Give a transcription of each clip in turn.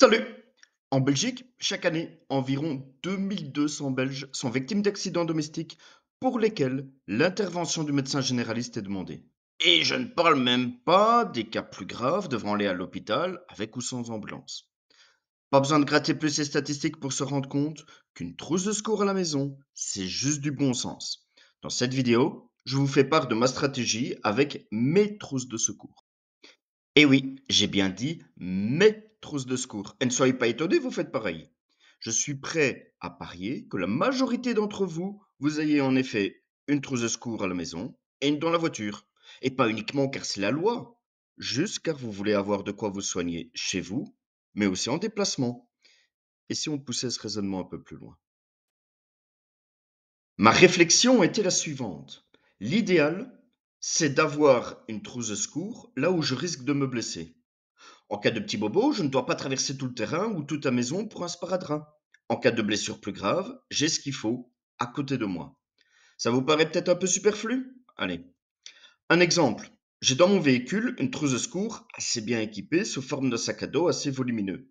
Salut! En Belgique, chaque année, environ 2200 Belges sont victimes d'accidents domestiques pour lesquels l'intervention du médecin généraliste est demandée. Et je ne parle même pas des cas plus graves devant aller à l'hôpital avec ou sans ambulance. Pas besoin de gratter plus ces statistiques pour se rendre compte qu'une trousse de secours à la maison, c'est juste du bon sens. Dans cette vidéo, je vous fais part de ma stratégie avec mes trousses de secours. Et oui, j'ai bien dit mes trousses de secours. Et ne soyez pas étonnés, vous faites pareil. Je suis prêt à parier que la majorité d'entre vous, vous ayez en effet une trousse de secours à la maison et une dans la voiture. Et pas uniquement car c'est la loi, juste car vous voulez avoir de quoi vous soigner chez vous, mais aussi en déplacement. Et si on poussait ce raisonnement un peu plus loin? Ma réflexion était la suivante. L'idéal, c'est d'avoir une trousse de secours là où je risque de me blesser. En cas de petit bobo, je ne dois pas traverser tout le terrain ou toute la maison pour un sparadrap. En cas de blessure plus grave, j'ai ce qu'il faut à côté de moi. Ça vous paraît peut-être un peu superflu? Allez. Un exemple. J'ai dans mon véhicule une trousse de secours assez bien équipée sous forme de sac à dos assez volumineux.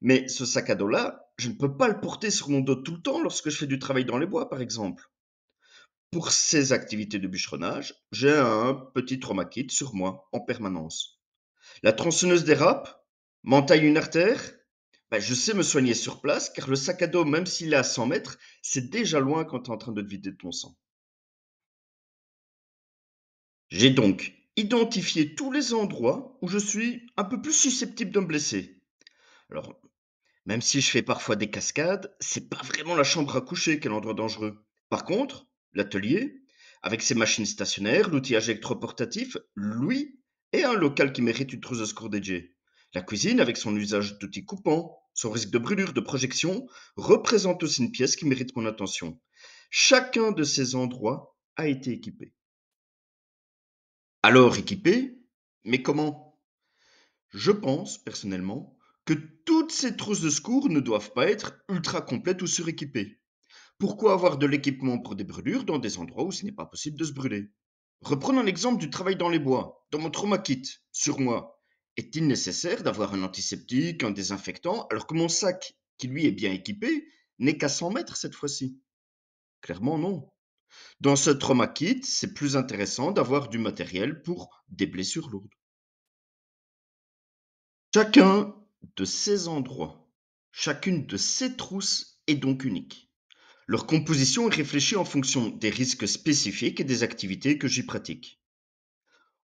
Mais ce sac à dos-là, je ne peux pas le porter sur mon dos tout le temps lorsque je fais du travail dans les bois, par exemple. Pour ces activités de bûcheronnage, j'ai un petit trauma kit sur moi en permanence. La tronçonneuse dérape, m'entaille une artère, ben, je sais me soigner sur place car le sac à dos, même s'il est à 100 mètres, c'est déjà loin quand tu es en train de te vider de ton sang. J'ai donc identifié tous les endroits où je suis un peu plus susceptible de me blesser. Alors, même si je fais parfois des cascades, c'est pas vraiment la chambre à coucher qui est l'endroit dangereux. Par contre, L'atelier, avec ses machines stationnaires, l'outillage électroportatif, lui, est un local qui mérite une trousse de secours dédiée. La cuisine, avec son usage d'outils coupants, son risque de brûlure, de projection, représente aussi une pièce qui mérite mon attention. Chacun de ces endroits a été équipé. Alors équipé, mais comment? Je pense, personnellement, que toutes ces trousses de secours ne doivent pas être ultra complètes ou suréquipées. Pourquoi avoir de l'équipement pour des brûlures dans des endroits où ce n'est pas possible de se brûler? Reprenons l'exemple du travail dans les bois. Dans mon trauma kit, sur moi, est-il nécessaire d'avoir un antiseptique, un désinfectant, alors que mon sac, qui lui est bien équipé, n'est qu'à 100 mètres cette fois-ci? Clairement non. Dans ce trauma kit, c'est plus intéressant d'avoir du matériel pour des blessures lourdes. Chacun de ces endroits, chacune de ces trousses est donc unique. Leur composition est réfléchie en fonction des risques spécifiques et des activités que j'y pratique.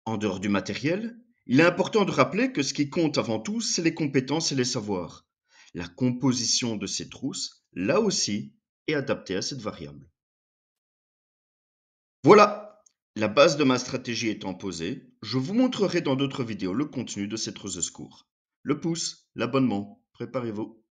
En dehors du matériel, il est important de rappeler que ce qui compte avant tout, c'est les compétences et les savoirs. La composition de ces trousses, là aussi, est adaptée à cette variable. Voilà, la base de ma stratégie étant posée, je vous montrerai dans d'autres vidéos le contenu de cette trousse de secours. Le pouce, l'abonnement, préparez-vous.